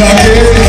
Chuck it.